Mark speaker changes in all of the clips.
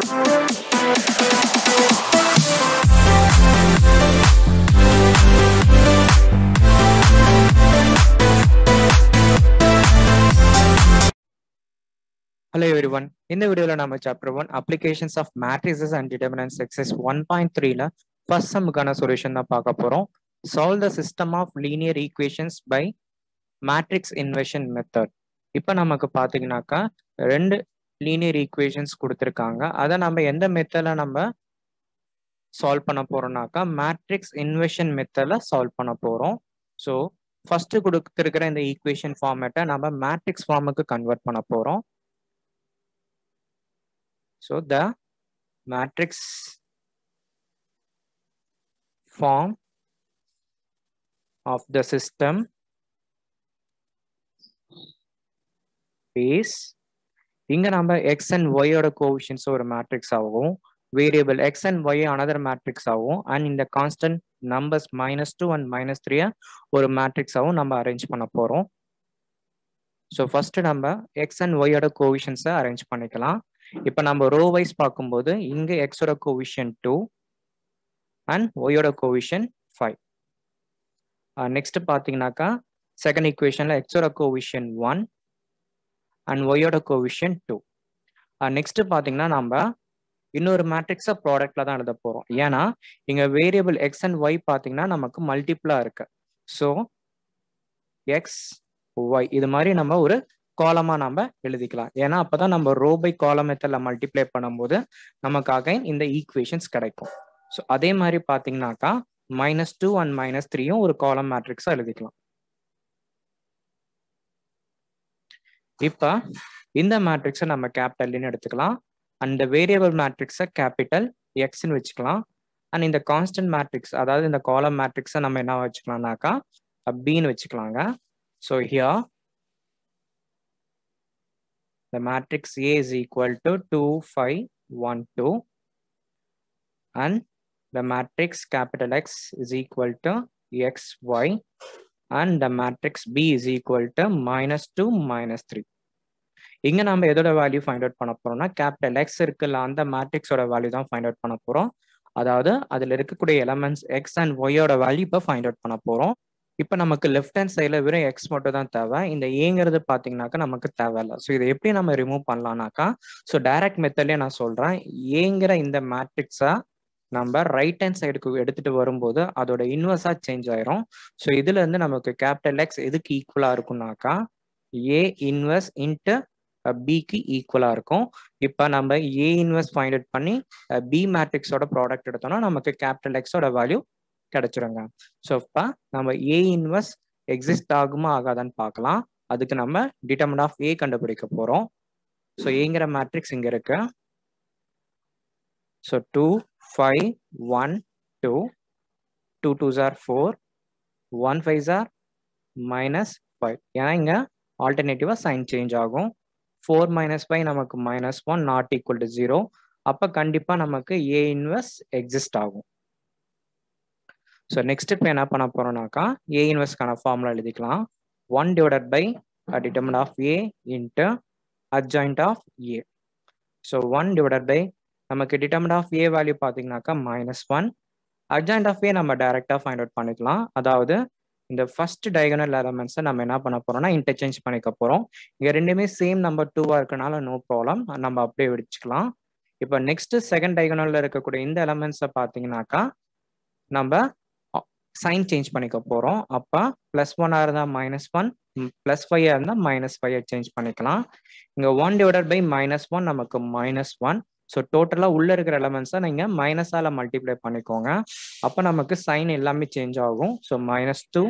Speaker 1: Hello everyone. இந்த வீடியோல நம்ம chapter one applications of matrices and determinants exercise one point த்ரீல ஃபர்ஸ்ட் சம்முக்கான சொல்யூஷன் தான் பார்க்க போறோம் solve the system of linear equations by matrix inversion method இப்போ நமக்கு பார்த்தீங்கன்னாக்கா ரெண்டு லீனியர் ஈக்குவேஷன்ஸ் கொடுத்துருக்காங்க. அதை நம்ம எந்த மெத்தடில் நம்ம சால்வ் பண்ண போகிறோம்னாக்கா மேட்ரிக்ஸ் இன்வெஷன் மெத்தடில் சால்வ் பண்ண போகிறோம் ஸோ ஃபஸ்ட்டு கொடுத்துருக்கிற இந்த ஈக்குவேஷன் ஃபார்மேட்டை நம்ம மேட்ரிக்ஸ் ஃபார்முக்கு கன்வெர்ட் பண்ண போகிறோம் so the matrix form of the system is இங்க நம்ம எக்ஸ் அண்ட் ஒய்யோட கோவிஷன்ஸ் ஒரு மேட்ரிக்ஸ் ஆகும் variable x and y another matrix ஆகும் அண்ட் இந்த constant numbers minus two and minus three ஒரு மேட்ரிக்ஸ் ஆகும் நம்ம அரேஞ்ச் பண்ண போறோம். ஸோ ஃபர்ஸ்ட் நம்ம எக்ஸ் அண்ட் ஒய்யோட கோவிஷன்ஸை அரேஞ்ச் பண்ணிக்கலாம். இப்போ நம்ம ரோ வைஸ் பார்க்கும்போது இங்க எக்ஸோட கோவிஷன் டூ அண்ட் ஒய்யோட கோவிஷன் ஃபைவ் நெக்ஸ்ட் பார்த்தீங்கன்னாக்கா செகண்ட் ஈக்குவேஷன்ல எக்ஸோட கோவிஷன் ஒன் அண்ட் ஒய்யோட கோவிஷன் டூ நெக்ஸ்ட் பார்த்தீங்கன்னா நம்ம இன்னொரு மேட்ரிக்ஸை ப்ராடக்ட்ல தான் எழுத போறோம். ஏன்னா இங்க வேரியபிள் எக்ஸ் அண்ட் ஒய் பார்த்தீங்கன்னா நமக்கு மல்டிப்ளா இருக்கு. ஸோ எக்ஸ் ஒய் இது மாதிரி நம்ம ஒரு காலமா நம்ம எழுதிக்கலாம். ஏன்னா அப்பதான் நம்ம ரோ பை காலம் மெத்தட்ல மல்டிப்ளை பண்ணும்போது நமக்கு அகைன் இந்த ஈக்குவேஷன்ஸ் கிடைக்கும். ஸோ அதே மாதிரி பாத்தீங்கன்னாக்கா மைனஸ் டூ அண்ட் மைனஸ் த்ரீயும் ஒரு காலம் மேட்ரிக்ஸா எழுதிக்கலாம். இப்ப இந்த மேட்ரிக்ஸை நம்ம கேபிட்டல்னு எடுத்துக்கலாம். அந்த வேரியபிள் மேட்ரிக்ஸை கேபிட்டல் எக்ஸ்ன்னு வச்சுக்கலாம். அண்ட் இந்த கான்ஸ்டன்ட் மேட்ரிக்ஸ் அதாவது இந்த காலம் மேட்ரிக்ஸை நம்ம என்ன வச்சுக்கலாம்னாக்கா பின்னு வச்சுக்கலாங்க. So here the matrix A is equal to 2, 5, 1, 2 and the matrix capital X is equal to X, Y. And the matrix B is equal to minus 2, minus 3. இங்க நம்ம எதோட வேல்யூ ஃபைண்ட் அவுட் பண்ண போறோம்னா கேபிட்டல் எக்ஸ் இருக்குல்ல அந்த மேட்ரிக்ஸோட value தான் find out பண்ண போறோம். அதாவது அதுல இருக்கக்கூடிய எலமெண்ட்ஸ் எக்ஸ் அண்ட் ஒய்யோட வேல்யூ இப்போ ஃபைண்ட் அவுட் பண்ண போறோம். இப்போ நமக்கு லெஃப்ட் ஹேண்ட் சைடில் வெறும் எக்ஸ் மட்டும் தான் தேவை. இந்த ஏங்கிறது பார்த்தீங்கன்னாக்கா நமக்கு தேவையில்ல. ஸோ இதை எப்படி நம்ம ரிமூவ் பண்ணலாம்னாக்கா ஸோ டைரக்ட் மெத்தட்லேயே நான் சொல்கிறேன் ஏங்கிற இந்த மேட்ரிக்ஸை நம்ம ரைட் ஹேண்ட் சைடுக்கு எடுத்துட்டு வரும்போது அதோட இன்வெர்ஸாக சேஞ்ச் ஆயிரும். ஸோ இதுல இருந்து நமக்கு கேபிட்டல் எக்ஸ் எதுக்கு ஈக்குவலாக இருக்கும்னாக்கா ஏ இன்வெர்ஸ் இன்ட்டு பிக்கு ஈக்குவலாக இருக்கும். இப்போ நம்ம ஏ இன்வெஸ்ட் ஃபைண்ட் அவுட் பண்ணி பி மேட்ரிக்ஸோட ப்ராடக்ட் எடுத்தோம்னா நமக்கு கேபிட்டல் எக்ஸோட வேல்யூ கிடைச்சிருங்க. ஸோ இப்போ நம்ம ஏ இன்வெஸ்ட் எக்ஸிஸ்ட் ஆகுமா ஆகாதான்னு பார்க்கலாம். அதுக்கு நம்ம டிட்டர்மன் ஆஃப் ஏ கண்டுபிடிக்க போகிறோம் ஸோ ஏங்கிற மேட்ரிக்ஸ் இங்கே இருக்கு. So two five one two two two jar four one five ஜார் மைனஸ் ஃபைவ் ஏன்னா இங்கே ஆல்டர்னேட்டிவாக சைன் சேஞ்ச் ஆகும். ஃபோர் மைனஸ் பை நமக்கு minus one not equal to zero அப்போ கண்டிப்பாக நமக்கு ஏ இன்வெர்ஸ் எக்ஸிஸ்ட் ஆகும். ஸோ நெக்ஸ்ட் இப்போ என்ன பண்ண போகிறோம்னாக்கா ஏ இன்வெஸ்ட்கான ஃபார்முலா எழுதிக்கலாம். One divided by determinant of A into adjoint of A so one divided by நமக்கு டிட்டர்மெண்ட் ஆஃப் ஏ வேல்யூ பார்த்தீங்கன்னாக்கா minus one adjoint of A நம்ம டைரெக்டாக ஃபைண்ட் அவுட் பண்ணிக்கலாம். அதாவது இந்த ஃபர்ஸ்ட் டயகனல் எலமெண்ட்ஸை நம்ம என்ன பண்ண போறோம்னா இன்டர்சேஞ்ச் பண்ணிக்க போகிறோம் இங்கே ரெண்டுமே சேம் நம்பர் டூவாக இருக்கனால நோ ப்ராப்ளம் நம்ம அப்படியே வச்சுக்கலாம் இப்போ நெக்ஸ்ட் செகண்ட் டயகனல்ல இருக்கக்கூடிய இந்த எலமெண்ட்ஸை பார்த்தீங்கன்னாக்கா நம்ம சைன் சேஞ்ச் பண்ணிக்க போகிறோம் அப்போ ப்ளஸ் ஒன்னா இருந்தால் மைனஸ் ஒன் ப்ளஸ் ஃபைவாக இருந்தால் மைனஸ் ஃபைவ் சேஞ்ச் பண்ணிக்கலாம். இங்கே one divided by minus one நமக்கு மைனஸ் ஒன் ஸோ டோட்டலாக உள்ளே இருக்கிற எலமெண்ட்ஸை நீங்கள் மைனஸால் மல்டிப்ளை பண்ணிக்கோங்க. அப்போ நமக்கு சைன் எல்லாமே சேஞ்ச் ஆகும். So minus two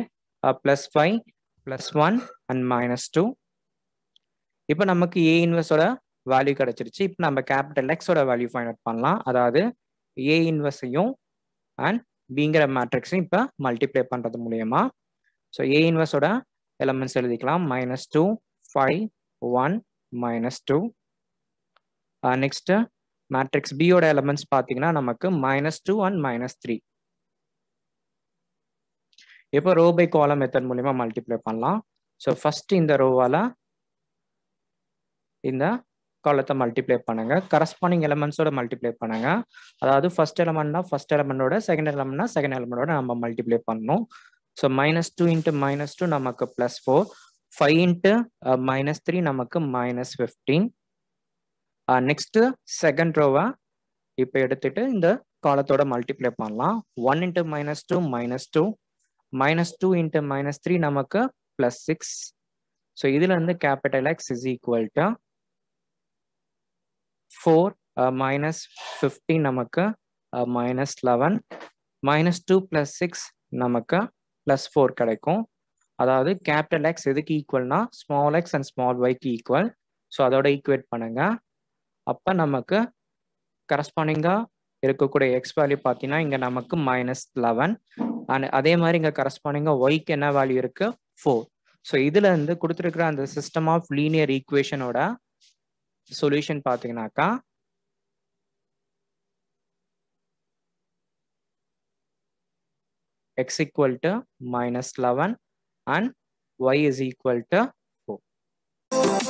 Speaker 1: plus five plus one and minus two இப்போ நமக்கு ஏ இன்வெர்ஸோட வேல்யூ கிடைச்சிருச்சு. இப்போ நம்ம கேபிட்டல் எக்ஸோட வேல்யூ ஃபைண்ட் அவுட் பண்ணலாம். அதாவது ஏ இன்வெர்ஸையும் அண்ட் பிங்கிற மேட்ரிக்ஸையும் இப்போ மல்டிப்ளை பண்ணுறது மூலயமா. ஸோ ஏ இன்வெர்ஸோட எலமெண்ட்ஸ் எழுதிக்கலாம். Minus two five one minus two next matrix பியோட எலமெண்ட்ஸ் பார்த்தீங்கன்னா நமக்கு minus two and minus three இப்போ ரோ பை காலம் மெத்தட் மூலியமா மல்டிப்ளை பண்ணலாம். ஸோ ஃபர்ஸ்ட் இந்த ரோவால இந்த காலத்தை மல்டிப்ளை பண்ணுங்க. கரஸ்பாண்டிங் எலமெண்ட்ஸோட மல்டிப்ளை பண்ணுங்க. அதாவது ஃபர்ஸ்ட் எலமெண்ட்னா ஃபர்ஸ்ட் எலமெண்டோட செகண்ட் எலமெண்ட்னா செகண்ட் எலமெண்டோட நம்ம மல்டிப்ளை பண்ணணும். So minus two into minus two நமக்கு plus four five into minus three நமக்கு மைனஸ் ஃபிஃப்டீன் நெக்ஸ்ட்டு செகண்ட் ரோவை இப்போ எடுத்துட்டு இந்த காலத்தோட மல்டிப்ளை பண்ணலாம். One into minus two minus two minus two into minus three நமக்கு ப்ளஸ் சிக்ஸ் ஸோ இதுல இருந்து capital X is equal to four minus fifteen நமக்கு minus eleven minus two plus six நமக்கு ப்ளஸ் ஃபோர் கிடைக்கும். அதாவது capital X எதுக்கு ஈக்குவல்னா small X and small ஒய்க்கு ஈக்குவல் ஸோ அதோட ஈக்குவேட் பண்ணுங்க. அப்போ நமக்கு கரஸ்பாண்டிங்காக இருக்கக்கூடிய எக்ஸ் வேல்யூ பார்த்தீங்கன்னா இங்கே நமக்கு மைனஸ் லெவன் அண்ட் அதே மாதிரி இங்கே கரஸ்பாண்டிங்காக ஒய்க்கு என்ன வேல்யூ இருக்கு ஃபோர் ஸோ இதுல இருந்து கொடுத்துருக்கிற அந்த சிஸ்டம் ஆஃப் லீனியர் ஈக்குவேஷனோட சொல்யூஷன் பார்த்தீங்கன்னாக்கா x equal to minus 11 and y is equal to 4.